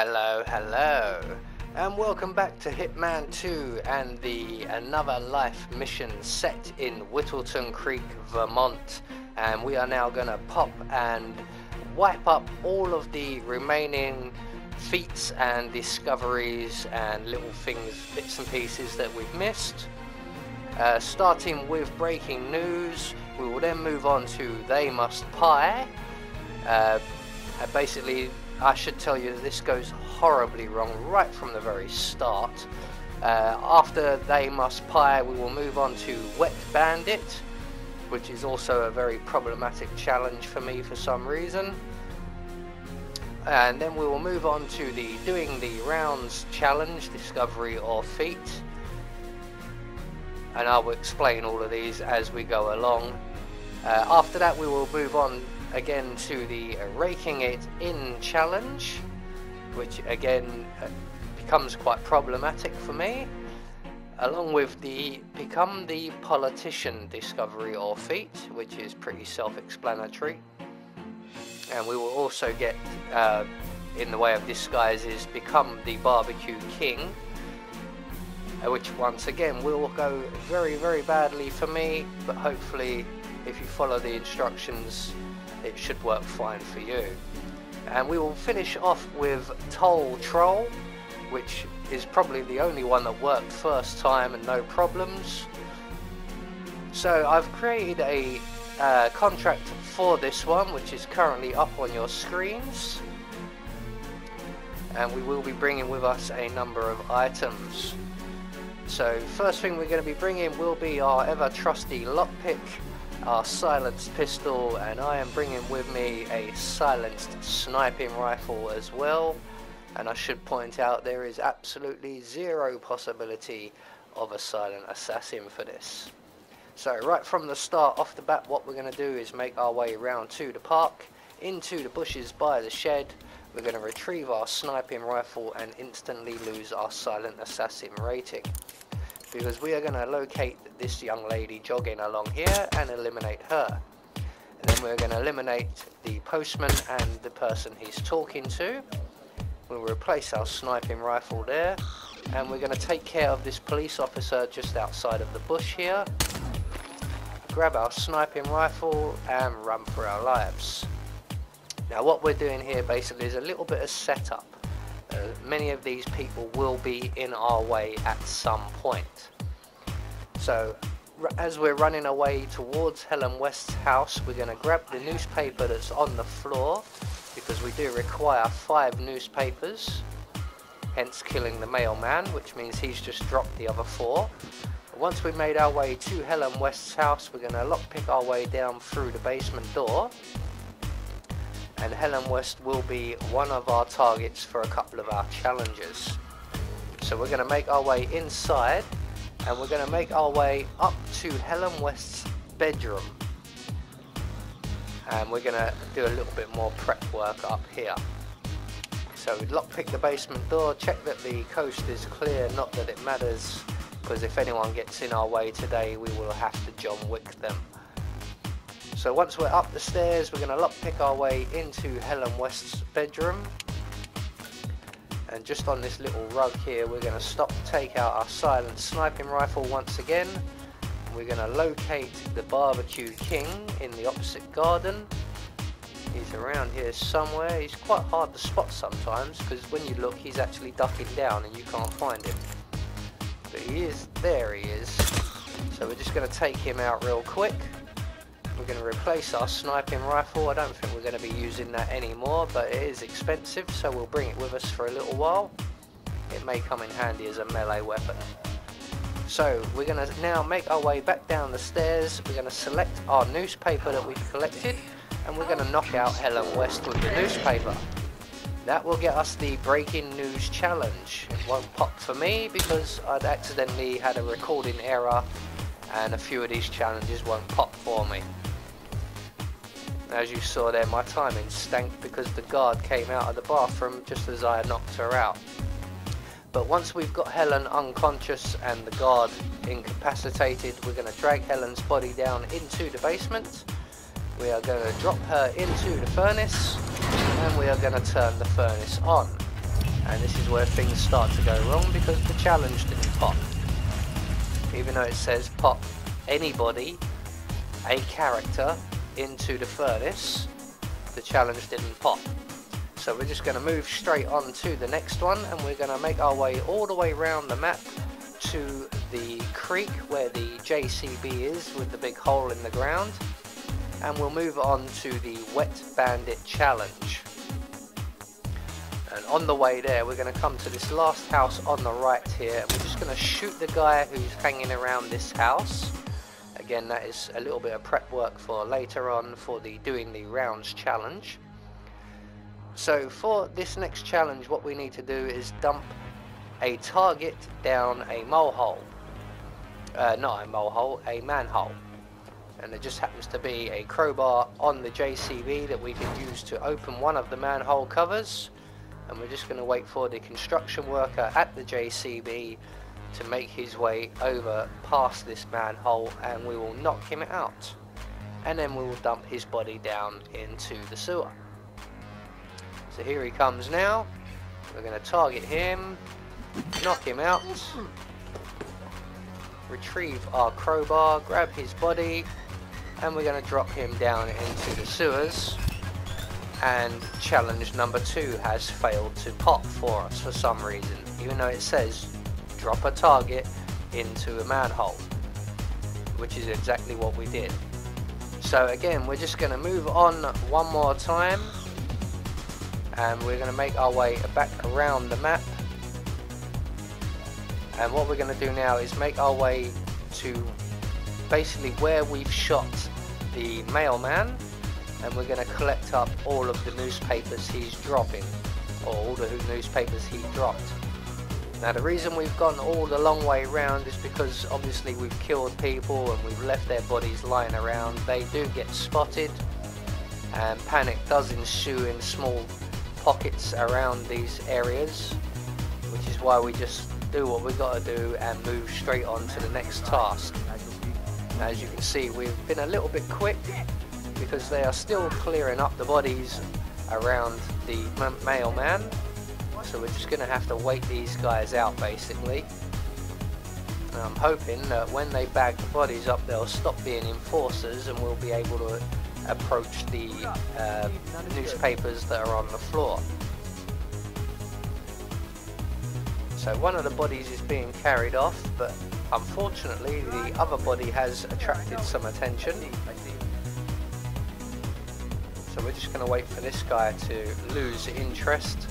Hello, hello, and welcome back to Hitman 2 and the Another Life mission set in Whittleton Creek, Vermont. And we are now going to pop and wipe up all of the remaining feats and discoveries and little things, bits and pieces that we've missed. Uh, starting with breaking news, we will then move on to They Must Pie. Uh, basically, I should tell you this goes horribly wrong right from the very start. Uh, after They Must Pie, we will move on to Wet Bandit, which is also a very problematic challenge for me for some reason. And then we will move on to the Doing the Rounds challenge, Discovery or Feat. And I will explain all of these as we go along. Uh, after that, we will move on again to the Raking It In challenge, which again uh, becomes quite problematic for me, along with the Become the Politician discovery or feat, which is pretty self-explanatory. And we will also get, uh, in the way of disguises, Become the Barbecue King, uh, which once again will go very, very badly for me, but hopefully if you follow the instructions it should work fine for you. And we will finish off with Toll Troll, which is probably the only one that worked first time and no problems. So I've created a uh, contract for this one, which is currently up on your screens. And we will be bringing with us a number of items. So first thing we're going to be bringing will be our ever trusty lockpick our silenced pistol and I am bringing with me a silenced sniping rifle as well. And I should point out there is absolutely zero possibility of a silent assassin for this. So right from the start off the bat what we're going to do is make our way around to the park, into the bushes by the shed, we're going to retrieve our sniping rifle and instantly lose our silent assassin rating because we are going to locate this young lady jogging along here and eliminate her. And then we're going to eliminate the postman and the person he's talking to. We'll replace our sniping rifle there and we're going to take care of this police officer just outside of the bush here. Grab our sniping rifle and run for our lives. Now what we're doing here basically is a little bit of setup. Uh, many of these people will be in our way at some point. So as we're running away towards Helen West's house, we're going to grab the newspaper that's on the floor because we do require five newspapers, hence killing the mailman, which means he's just dropped the other four. Once we've made our way to Helen West's house, we're going to lockpick our way down through the basement door and Helen West will be one of our targets for a couple of our challenges. So we're going to make our way inside and we're going to make our way up to Helen West's bedroom. And we're going to do a little bit more prep work up here. So we lockpick the basement door, check that the coast is clear, not that it matters, because if anyone gets in our way today we will have to John Wick them. So once we're up the stairs, we're going to lockpick our way into Helen West's bedroom. And just on this little rug here, we're going to stop to take out our silent sniping rifle once again. We're going to locate the Barbecue King in the opposite garden. He's around here somewhere. He's quite hard to spot sometimes because when you look, he's actually ducking down and you can't find him. But he is, there he is. So we're just going to take him out real quick. We're going to replace our sniping rifle. I don't think we're going to be using that anymore, but it is expensive, so we'll bring it with us for a little while. It may come in handy as a melee weapon. So we're going to now make our way back down the stairs. We're going to select our newspaper that we've collected, and we're going to knock out Helen West with the newspaper. That will get us the breaking news challenge. It won't pop for me because I'd accidentally had a recording error and a few of these challenges won't pop for me. As you saw there, my timing stank because the guard came out of the bathroom just as I had knocked her out. But once we've got Helen unconscious and the guard incapacitated, we're going to drag Helen's body down into the basement. We are going to drop her into the furnace and we are going to turn the furnace on. And this is where things start to go wrong because the challenge didn't pop. Even though it says pop anybody, a character, into the furnace, the challenge didn't pop. So we're just going to move straight on to the next one and we're going to make our way all the way around the map to the creek where the JCB is with the big hole in the ground and we'll move on to the Wet Bandit Challenge. And on the way there we're going to come to this last house on the right here and we're just going to shoot the guy who's hanging around this house. Again that is a little bit of prep work for later on for the doing the rounds challenge. So for this next challenge what we need to do is dump a target down a mole hole. Uh, not a mole hole, a manhole. And there just happens to be a crowbar on the JCB that we can use to open one of the manhole covers. And we're just going to wait for the construction worker at the JCB to make his way over past this manhole and we will knock him out. And then we will dump his body down into the sewer. So here he comes now. We're going to target him, knock him out, retrieve our crowbar, grab his body, and we're going to drop him down into the sewers. And challenge number two has failed to pop for us for some reason, even though it says drop a target into a manhole, which is exactly what we did. So again, we're just going to move on one more time and we're going to make our way back around the map and what we're going to do now is make our way to basically where we've shot the mailman and we're going to collect up all of the newspapers he's dropping or all the newspapers he dropped now the reason we've gone all the long way around is because obviously we've killed people and we've left their bodies lying around they do get spotted and panic does ensue in small pockets around these areas which is why we just do what we've got to do and move straight on to the next task. As you can see we've been a little bit quick because they are still clearing up the bodies around the mailman so we're just going to have to wait these guys out basically. And I'm hoping that when they bag the bodies up they'll stop being enforcers and we'll be able to approach the uh, newspapers that are on the floor. So one of the bodies is being carried off, but unfortunately the other body has attracted some attention. So we're just going to wait for this guy to lose interest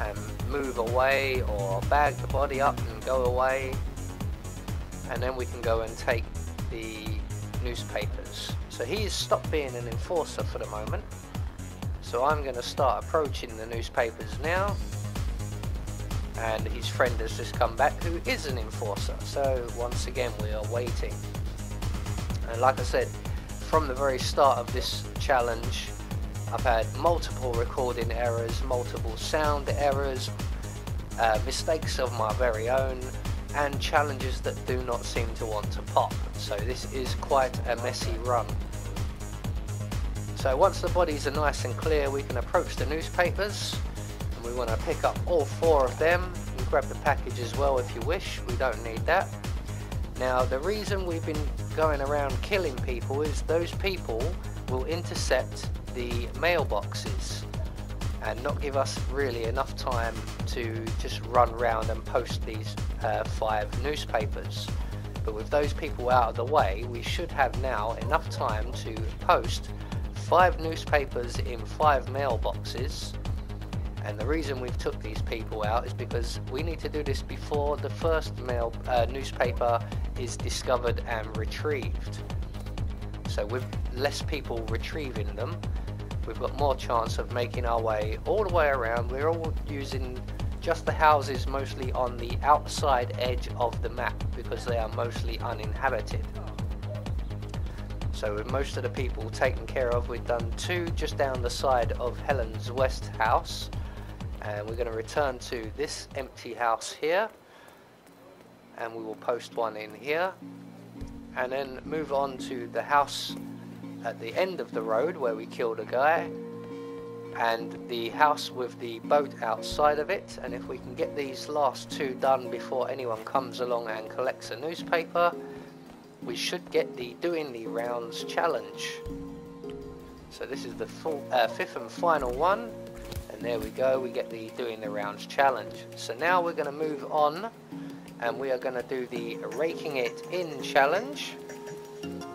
and move away or bag the body up and go away. And then we can go and take the newspapers. So he's stopped being an enforcer for the moment. So I'm going to start approaching the newspapers now. And his friend has just come back who is an enforcer. So once again we are waiting. And like I said, from the very start of this challenge, I've had multiple recording errors, multiple sound errors, uh, mistakes of my very own, and challenges that do not seem to want to pop. So this is quite a messy run. So once the bodies are nice and clear, we can approach the newspapers. And we want to pick up all four of them. You grab the package as well if you wish. We don't need that. Now, the reason we've been going around killing people is those people will intercept the mailboxes and not give us really enough time to just run around and post these uh, five newspapers. But with those people out of the way, we should have now enough time to post five newspapers in five mailboxes and the reason we've took these people out is because we need to do this before the first mail uh, newspaper is discovered and retrieved so with less people retrieving them we've got more chance of making our way all the way around we're all using just the houses mostly on the outside edge of the map because they are mostly uninhabited so with most of the people taken care of, we've done two just down the side of Helen's West house. And we're going to return to this empty house here. And we will post one in here. And then move on to the house at the end of the road where we killed a guy. and the house with the boat outside of it. And if we can get these last two done before anyone comes along and collects a newspaper we should get the doing the rounds challenge. So this is the full, uh, fifth and final one. And there we go we get the doing the rounds challenge. So now we're going to move on and we are going to do the raking it in challenge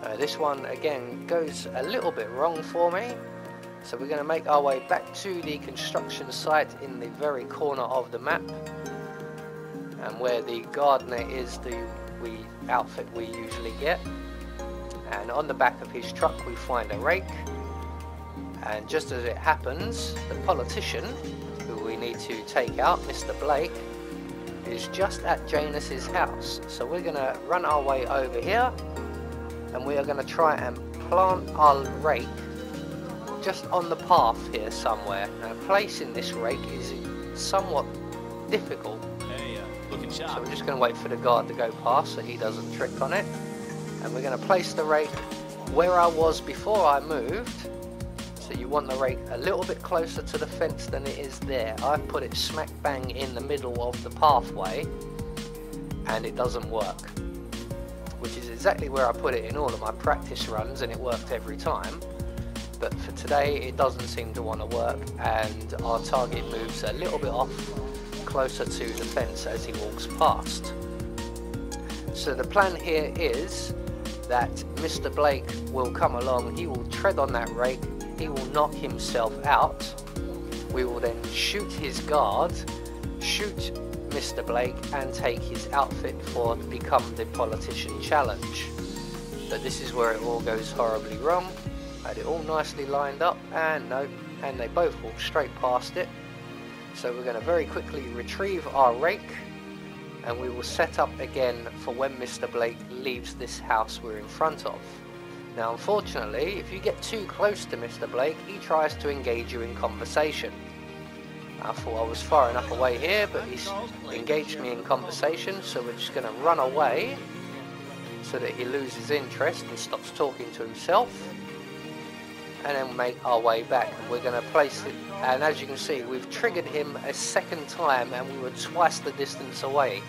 uh, this one again goes a little bit wrong for me so we're going to make our way back to the construction site in the very corner of the map. And where the gardener is the we outfit we usually get. And on the back of his truck we find a rake. And just as it happens, the politician, who we need to take out, Mr. Blake, is just at Janus's house. So we're going to run our way over here and we are going to try and plant our rake just on the path here somewhere. Now placing this rake is somewhat difficult. Hey, uh, looking sharp. So we're just going to wait for the guard to go past so he doesn't trick on it. And we're going to place the rake where I was before I moved. So you want the rake a little bit closer to the fence than it is there. I've put it smack bang in the middle of the pathway and it doesn't work. Which is exactly where I put it in all of my practice runs and it worked every time but for today it doesn't seem to want to work and our target moves a little bit off closer to the fence as he walks past. So the plan here is that Mr. Blake will come along, he will tread on that rake, he will knock himself out, we will then shoot his guard, shoot Mr. Blake and take his outfit for Become the Politician Challenge. But this is where it all goes horribly wrong I had it all nicely lined up and no and they both walked straight past it so we're going to very quickly retrieve our rake and we will set up again for when Mr. Blake leaves this house we're in front of. Now unfortunately if you get too close to Mr. Blake he tries to engage you in conversation. I thought I was far enough away here but he's engaged me in conversation so we're just going to run away so that he loses interest and stops talking to himself and then make our way back. We're going to place it, and as you can see, we've triggered him a second time, and we were twice the distance away.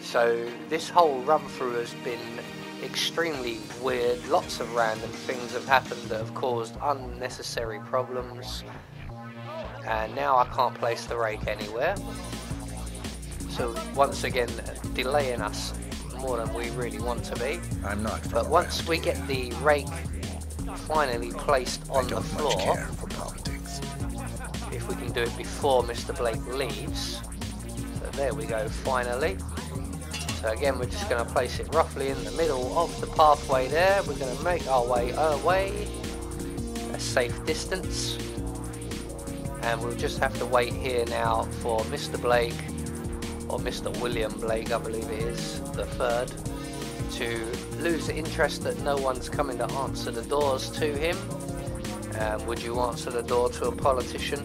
So this whole run through has been extremely weird. Lots of random things have happened that have caused unnecessary problems. And now I can't place the rake anywhere. So once again, delaying us more than we really want to be. I'm not. But once we get the rake finally placed on the floor. If we can do it before Mr. Blake leaves. So there we go, finally. So again, we're just going to place it roughly in the middle of the pathway there. We're going to make our way away a safe distance. And we'll just have to wait here now for Mr. Blake, or Mr. William Blake, I believe it is, the third, to lose interest that no one's coming to answer the doors to him. Um, would you answer the door to a politician?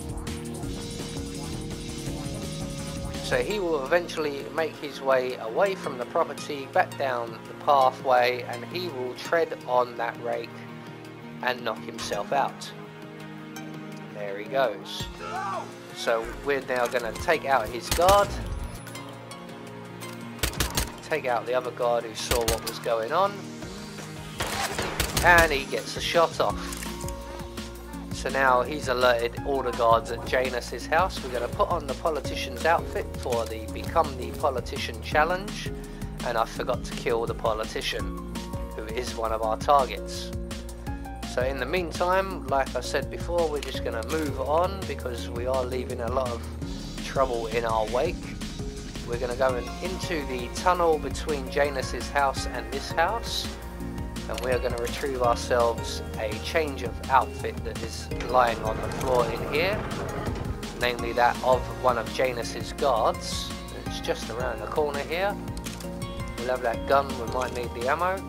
So he will eventually make his way away from the property, back down the pathway, and he will tread on that rake and knock himself out. There he goes. So we're now going to take out his guard take out the other guard who saw what was going on. And he gets a shot off. So now he's alerted all the guards at Janus's house. We're going to put on the politician's outfit for the Become the Politician challenge. And I forgot to kill the politician, who is one of our targets. So in the meantime, like I said before, we're just going to move on because we are leaving a lot of trouble in our wake. We're going to go in, into the tunnel between Janus's house and this house and we are going to retrieve ourselves a change of outfit that is lying on the floor in here. Namely that of one of Janus's guards. It's just around the corner here. We'll have that gun, we might need the ammo.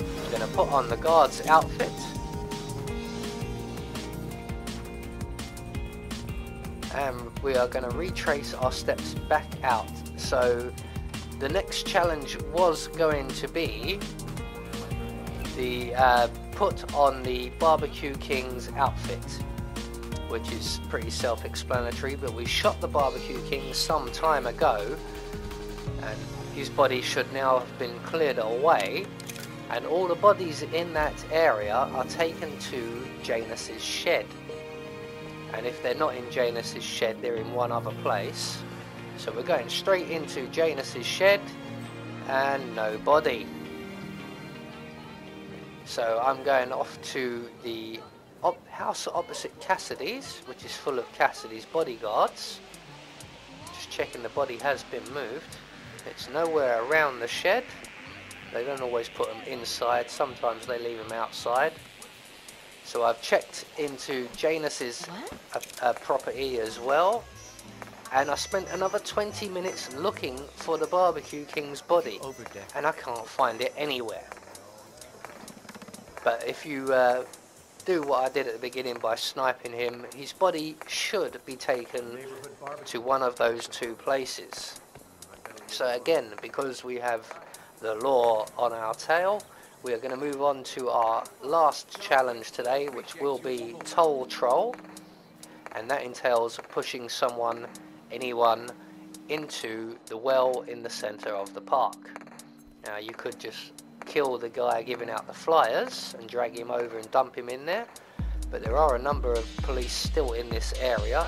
We're going to put on the guard's outfit. And we are going to retrace our steps back out. So the next challenge was going to be the uh, put on the Barbecue King's outfit, which is pretty self-explanatory. But we shot the Barbecue King some time ago, and his body should now have been cleared away. And all the bodies in that area are taken to Janus's shed. And if they're not in Janus's shed, they're in one other place. So we're going straight into Janus's shed and no body. So I'm going off to the op house opposite Cassidy's, which is full of Cassidy's bodyguards. Just checking the body has been moved. It's nowhere around the shed. They don't always put them inside, sometimes they leave them outside. So I've checked into Janus's uh, uh, property as well. And I spent another 20 minutes looking for the Barbecue King's body. And I can't find it anywhere. But if you uh, do what I did at the beginning by sniping him, his body should be taken to one of those two places. So again, because we have the law on our tail, we are going to move on to our last challenge today, which will be Toll Troll. And that entails pushing someone, anyone, into the well in the centre of the park. Now you could just kill the guy giving out the flyers and drag him over and dump him in there. But there are a number of police still in this area.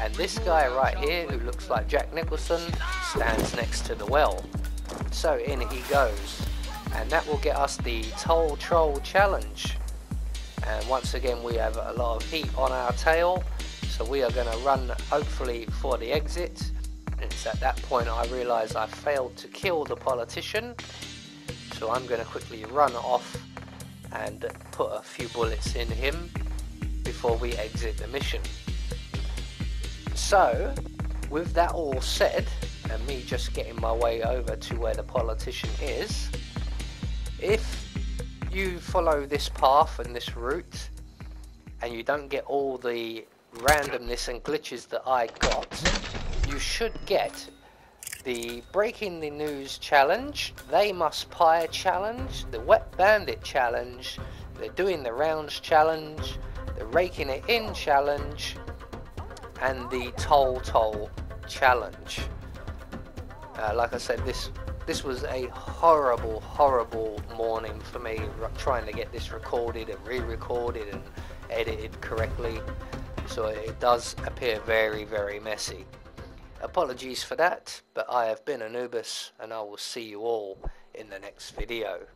And this guy right here, who looks like Jack Nicholson, stands next to the well. So in he goes. And that will get us the Toll Troll Challenge. And once again, we have a lot of heat on our tail. So we are going to run, hopefully, for the exit. It's at that point I realise I failed to kill the politician. So I'm going to quickly run off and put a few bullets in him before we exit the mission. So, with that all said, and me just getting my way over to where the politician is, if you follow this path and this route, and you don't get all the randomness and glitches that I got, you should get the Breaking the News Challenge, They Must Pie Challenge, the Wet Bandit Challenge, the Doing the Rounds Challenge, the Raking It In Challenge, and the Toll Toll Challenge. Uh, like I said, this this was a horrible, horrible morning for me trying to get this recorded and re-recorded and edited correctly. So it does appear very, very messy. Apologies for that, but I have been Anubis and I will see you all in the next video.